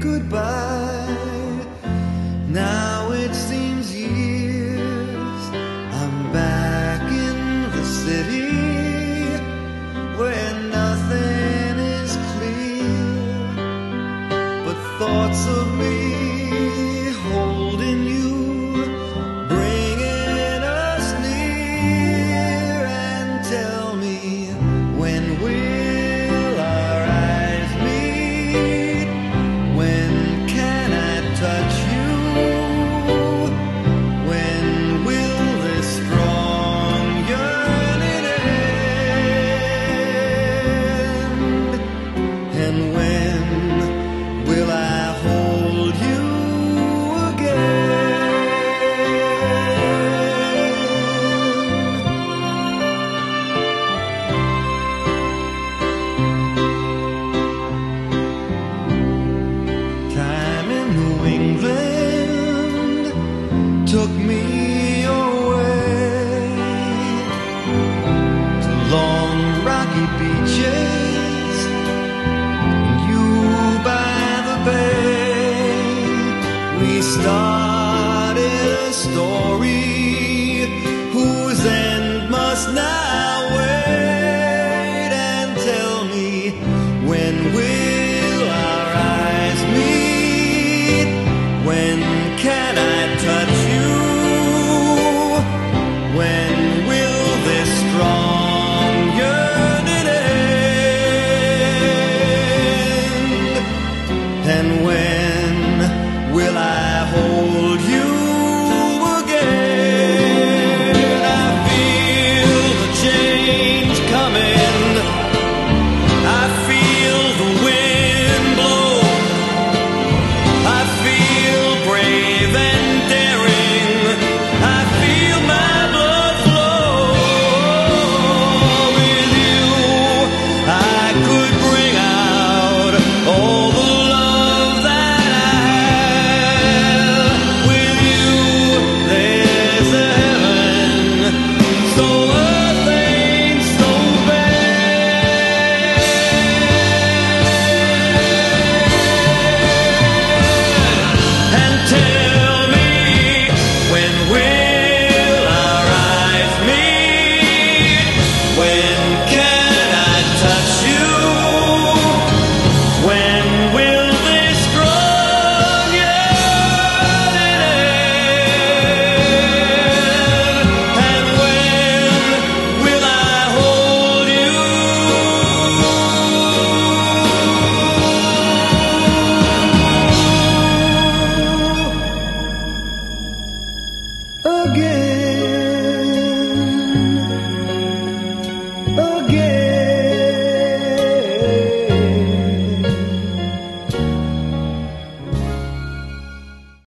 goodbye. Now it seems years I'm back in the city where nothing is clear but thoughts of. took me away to long rocky beaches.